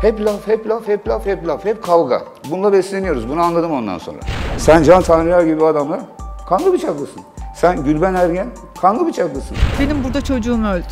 Hep laf, hep laf, hep laf, hep laf, hep kavga. Bununla besleniyoruz. Bunu anladım ondan sonra. Sen Can Tanrıyer gibi adamla kanlı bıçaklısın. Sen Gülben Ergen kanlı bıçaklısın. Benim burada çocuğum öldü.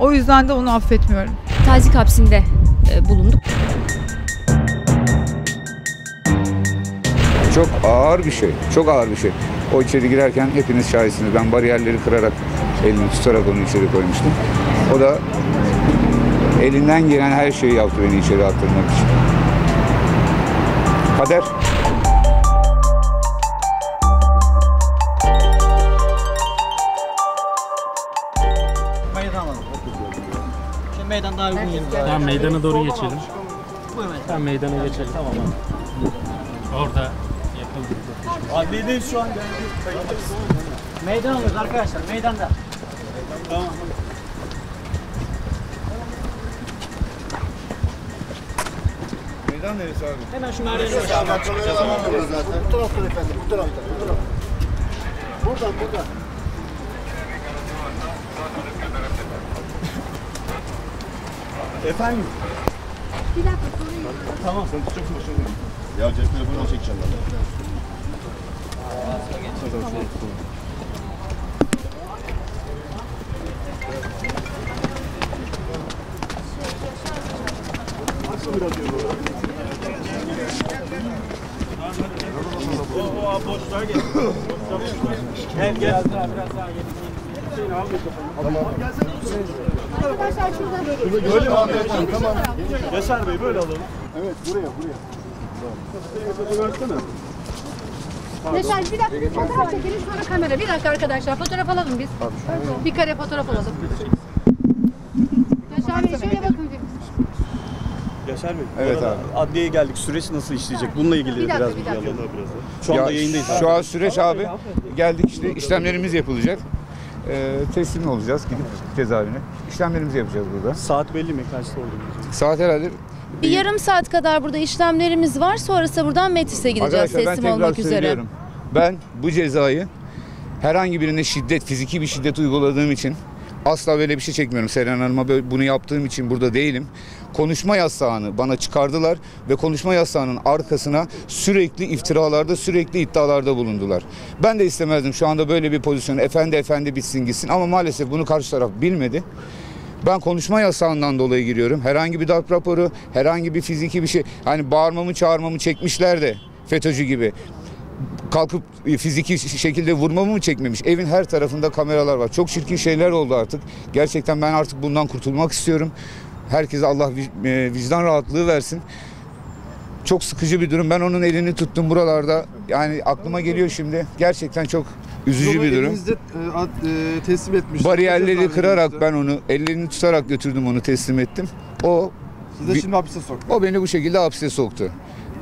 O yüzden de onu affetmiyorum. Tazik hapsinde e, bulunduk. Çok ağır bir şey. Çok ağır bir şey. O içeri girerken hepiniz şahitsiniz. Ben bariyerleri kırarak, elini tutarak onu içeri koymuştum. O da elinden gelen her şeyi yaptı beni içeri attırmak için. Kader. Meydan alalım. Şimdi meydan daha uygun yerimiz. Tamam meydana doğru geçelim. Buyurun efendim. Tamam meydana geçelim. Tamam Orada yapıldı. Adliyedeyiz şu an. Meydan alıyoruz arkadaşlar. Meydanda. Meydan neresi abi? Hemen şu merdiveni Bu taraftan efendim, bu taraftan, bu taraftan. Buradan, buradan. Efendim? Tamam, sen tutacaksın başını. Ya cep telefonuna çekeceğim ben. Böyle mi abi? Tamam. Yaşar Bey böyle alalım. Evet, buraya, buraya. Yaşar bir dakika bir fotoğraf çekelim sonra kamera. Bir dakika arkadaşlar fotoğraf alalım biz. Bir kare fotoğraf alalım. Yaşar Bey şöyle. Yaşar Bey, Evet arada adliyeye geldik. Süreç nasıl işleyecek? Bununla ilgili Bir dakika, biraz bir bilgi dakika. alalım. Şu anda Ya, yayındayız. Şu an süreç abi. Geldik işte işlemlerimiz yapılacak. Ee, teslim olacağız gidip cezaevine. İşlemlerimizi yapacağız burada. Saat belli mi? Kaçta olduğunu? Saat herhalde Bir yarım saat kadar burada işlemlerimiz var. Sonrası buradan Metis'e gideceğiz Arkadaşlar ben teslim tekrar olmak üzere. söylüyorum. Ben bu cezayı herhangi birine şiddet, fiziki bir şiddet uyguladığım için asla böyle bir şey çekmiyorum. Seren Hanım'a bunu yaptığım için burada değilim. Konuşma yasağını bana çıkardılar ve konuşma yasağının arkasına sürekli iftiralarda, sürekli iddialarda bulundular. Ben de istemezdim şu anda böyle bir pozisyon. Efendi efendi bitsin gitsin ama maalesef bunu karşı taraf bilmedi. Ben konuşma yasağından dolayı giriyorum. Herhangi bir darp raporu, herhangi bir fiziki bir şey. Hani bağırmamı çağırmamı çekmişler de FETÖ'cü gibi. Kalkıp fiziki şekilde vurmamı mı çekmemiş? Evin her tarafında kameralar var. Çok çirkin şeyler oldu artık. Gerçekten ben artık bundan kurtulmak istiyorum. Herkese Allah e, vicdan rahatlığı versin. Çok sıkıcı bir durum. Ben onun elini tuttum buralarda. Yani aklıma geliyor şimdi. Gerçekten çok üzücü bir durum. Elinizde e, e, teslim etmiş. Bariyerleri kırarak ben onu, ellerini tutarak götürdüm onu teslim ettim. O Siz de şimdi hapise soktu. o beni bu şekilde hapse soktu.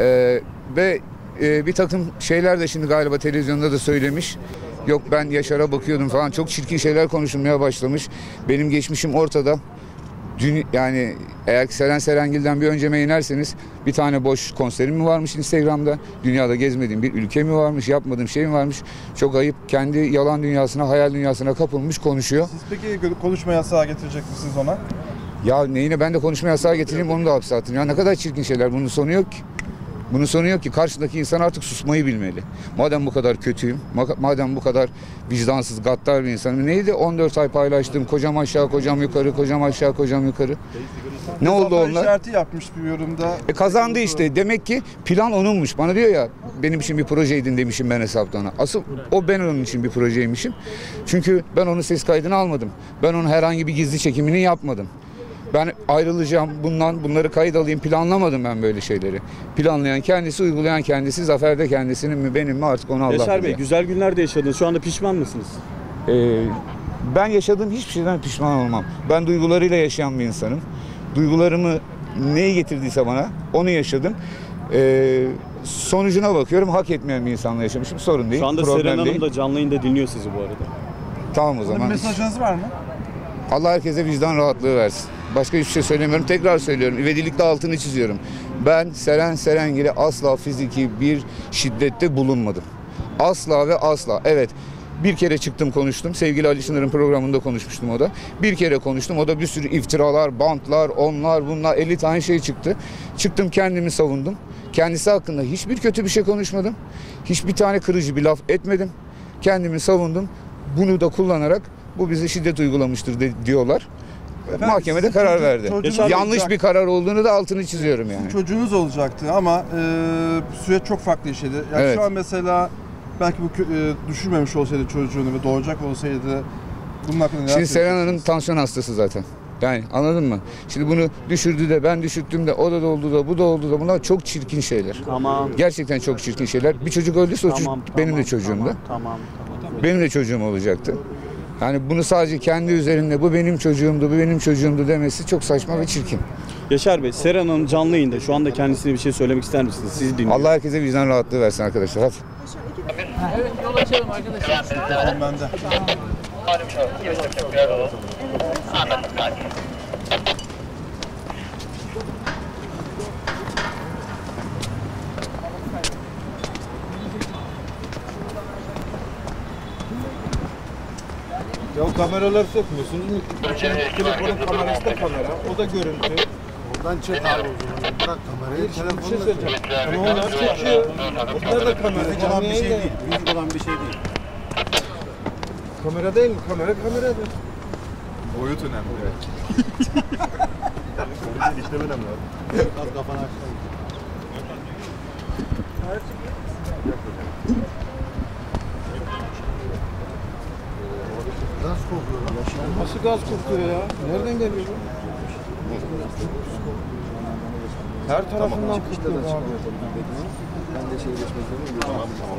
Ee, ve e, bir takım şeyler de şimdi galiba televizyonda da söylemiş. Yok ben Yaşar'a bakıyordum falan. Çok çirkin şeyler konuşulmaya başlamış. Benim geçmişim ortada. Dün, yani eğer Seren Serengil'den bir önceme inerseniz bir tane boş konserim mi varmış Instagram'da? Dünyada gezmediğim bir ülke mi varmış? Yapmadığım şey mi varmış? Çok ayıp. Kendi yalan dünyasına, hayal dünyasına kapılmış konuşuyor. Siz peki konuşma yasağı getirecek misiniz ona? Ya neyine ben de konuşma yasağı getireyim onu da hapse atın. Ya ne kadar çirkin şeyler. Bunun sonu yok ki. Bunun sonu yok ki. Karşıdaki insan artık susmayı bilmeli. Madem bu kadar kötüyüm, ma- madem bu kadar vicdansız, gaddar bir insanım. Neydi 14 ay paylaştığım kocam aşağı, kocam yukarı, kocam aşağı, kocam yukarı. Ne oldu onlar? işareti yapmış bir yorumda. E kazandı işte. Demek ki plan onunmuş. Bana diyor ya benim için bir projeydin demişim ben hesapta ona. Asıl o ben onun için bir projeymişim. Çünkü ben onun ses kaydını almadım. Ben onun herhangi bir gizli çekimini yapmadım. Ben ayrılacağım bundan bunları kayıt alayım planlamadım ben böyle şeyleri. Planlayan kendisi, uygulayan kendisi, Zafer de kendisinin mi benim mi artık onu Allah Yaşar Bey, biliyor. güzel günler de yaşadınız. Şu anda pişman mısınız? Ee, ben yaşadığım hiçbir şeyden pişman olmam. Ben duygularıyla yaşayan bir insanım. Duygularımı neyi getirdiyse bana onu yaşadım. Ee, sonucuna bakıyorum hak etmeyen bir insanla yaşamışım. Sorun değil. Şu anda problem Seren Hanım değil. da canlı yayında dinliyor sizi bu arada. Tamam o Bir zaman. mesajınız var mı? Allah herkese vicdan rahatlığı versin. Başka hiçbir şey söylemiyorum. Tekrar söylüyorum. İvedilikle altını çiziyorum. Ben Seren Serengil'e asla fiziki bir şiddette bulunmadım. Asla ve asla. Evet Bir kere çıktım konuştum. Sevgili Ali Çınar'ın programında konuşmuştum o da. Bir kere konuştum. O da bir sürü iftiralar, bantlar, onlar, bunlar 50 tane şey çıktı. Çıktım kendimi savundum. Kendisi hakkında hiçbir kötü bir şey konuşmadım. Hiçbir tane kırıcı bir laf etmedim. Kendimi savundum. Bunu da kullanarak bu bize şiddet uygulamıştır de- diyorlar. Mahkemede sizin karar çocuğun- verdi. çocuğunuz Yanlış olacak. bir karar olduğunu da altını çiziyorum yani. Çocuğunuz olacaktı ama e, süreç çok farklı işledi. Yani Evet. şu an mesela belki bu e, düşürmemiş olsaydı çocuğunu ve doğacak olsaydı bunun hakkında Şimdi Seren Hanım tansiyon hastası zaten. Yani anladın mı? Şimdi bunu düşürdü de ben düşürttüm de o da oldu da bu da oldu da bunlar çok çirkin şeyler. Tamam. Gerçekten çok çirkin şeyler. Bir çocuk öldüyse o çocuk Tamam, benim tamam, de çocuğumdu. Tamam, tamam, tamam. Benim de çocuğum olacaktı. Yani bunu sadece kendi üzerinde bu benim çocuğumdu, bu benim çocuğumdu demesi çok saçma ve çirkin. Yaşar Bey, Seren Hanım canlı yayında. Şu anda kendisine bir şey söylemek ister misiniz? Sizi dinliyorum. Allah herkese vicdan rahatlığı versin arkadaşlar. Hadi. Tamam bende. Ya kameralar sökmüyorsunuz mu? Telefonun kamerası da kamera. O da görüntü. Oradan çek abi o zaman. Bırak kamerayı. Telefonu şey söyleyeceğim. Ama onlar çekiyor. Onlar da kamera. Büyük olan bir şey değil. Büyük olan bir şey değil. Kamera değil mi? Kamera kameradır. Boyut önemli. Evet. İşleme önemli. Az kafana aşağı. Gaz kokuyor. Nasıl gaz kokuyor ya? Nereden geliyor bu? Her tarafından kokuyor abi. Ben de şey geçmek üzere. Tamam tamam.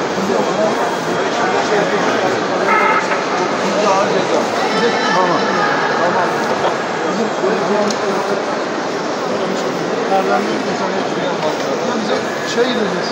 kapıda. Şey gideceğiz.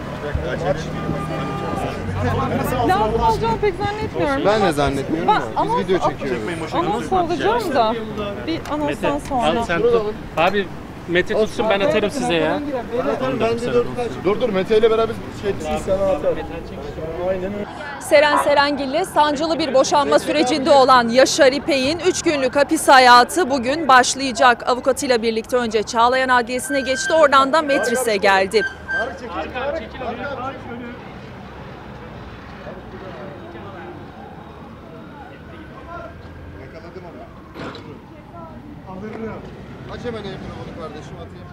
Lazım olacağını pek zannetmiyorum. Ben de zannetmiyorum Ben ama biz video çekiyoruz. anons olacağım da bir anonstan sonra. Abi sen tut. Abi Mete tutsun ben atarım size ya. Dur dur Mete ile beraber şey sana atar. Seren Serengil'le sancılı bir boşanma sürecinde olan Yaşar İpek'in 3 günlük hapis hayatı bugün başlayacak. Avukatıyla birlikte önce Çağlayan Adliyesi'ne geçti oradan da Metris'e geldi. Aç hemen kardeşim atayım.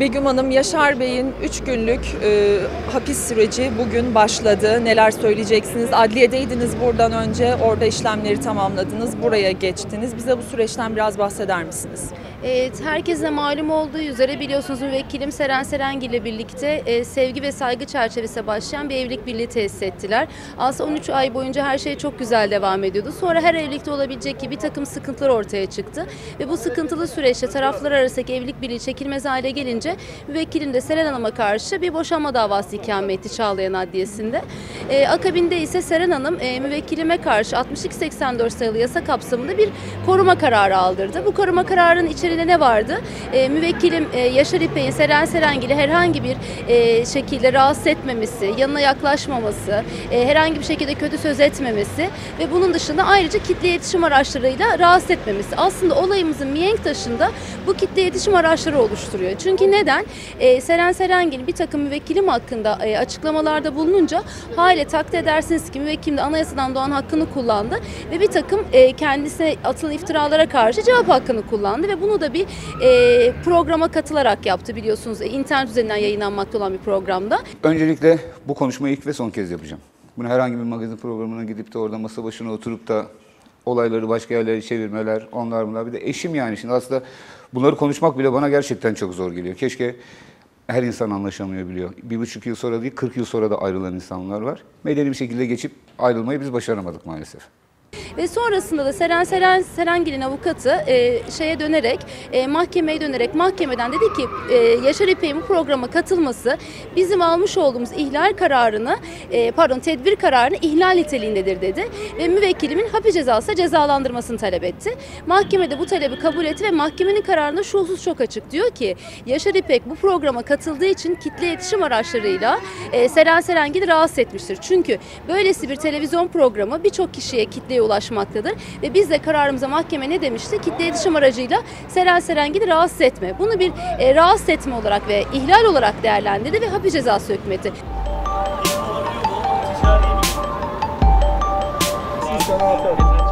Begüm Hanım, Yaşar Bey'in 3 günlük e, hapis süreci bugün başladı. Neler söyleyeceksiniz? Adliyedeydiniz buradan önce, orada işlemleri tamamladınız, buraya geçtiniz. Bize bu süreçten biraz bahseder misiniz? Evet, herkese malum olduğu üzere biliyorsunuz müvekkilim Seren Serengil ile birlikte e, sevgi ve saygı çerçevesinde başlayan bir evlilik birliği tesis ettiler. Aslında 13 ay boyunca her şey çok güzel devam ediyordu. Sonra her evlilikte olabilecek gibi bir takım sıkıntılar ortaya çıktı. Ve bu sıkıntılı süreçte taraflar arasındaki evlilik birliği çekilmez hale gelince müvekkilim de Seren Hanım'a karşı bir boşanma davası ikame etti Çağlayan Adliyesi'nde. E, akabinde ise Seren Hanım e, müvekkilime karşı 6284 sayılı yasa kapsamında bir koruma kararı aldırdı. Bu koruma kararının içeriğinde ne vardı? E, müvekkilim e, Yaşar İpek'in Seren Serengil'i herhangi bir e, şekilde rahatsız etmemesi, yanına yaklaşmaması, e, herhangi bir şekilde kötü söz etmemesi ve bunun dışında ayrıca kitle iletişim araçlarıyla rahatsız etmemesi. Aslında olayımızın mihenk taşında bu kitle iletişim araçları oluşturuyor. Çünkü neden? E, Seren Serengil bir takım müvekkilim hakkında e, açıklamalarda bulununca hale takdir edersiniz ki müvekkilim de anayasadan doğan hakkını kullandı ve bir takım e, kendisine atılan iftiralara karşı cevap hakkını kullandı ve bunu da bir e, programa katılarak yaptı biliyorsunuz. E, internet üzerinden yayınlanmakta olan bir programda. Öncelikle bu konuşmayı ilk ve son kez yapacağım. Bunu herhangi bir magazin programına gidip de orada masa başına oturup da olayları başka yerlere çevirmeler, onlar bunlar. Bir de eşim yani şimdi aslında bunları konuşmak bile bana gerçekten çok zor geliyor. Keşke her insan anlaşamıyor biliyor. Bir buçuk yıl sonra değil, 40 yıl sonra da ayrılan insanlar var. Medeni bir şekilde geçip ayrılmayı biz başaramadık maalesef. Ve sonrasında da Seren Seren Serengil'in avukatı e, şeye dönerek e, mahkemeye dönerek mahkemeden dedi ki e, Yaşar İpek'in bu programa katılması bizim almış olduğumuz ihlal kararını e, pardon tedbir kararını ihlal niteliğindedir dedi ve müvekkilimin hapis cezası cezalandırmasını talep etti. Mahkemede bu talebi kabul etti ve mahkemenin kararında şu husus çok açık diyor ki Yaşar İpek bu programa katıldığı için kitle iletişim araçlarıyla e, Seren Serengil'i rahatsız etmiştir. Çünkü böylesi bir televizyon programı birçok kişiye kitleye ulaşmaktadır. Ve biz de kararımıza mahkeme ne demişti? Kitle iletişim aracıyla Seren Serengil'i rahatsız etme. Bunu bir e, rahatsız etme olarak ve ihlal olarak değerlendirdi ve hapis cezası hükmeti. Thank you.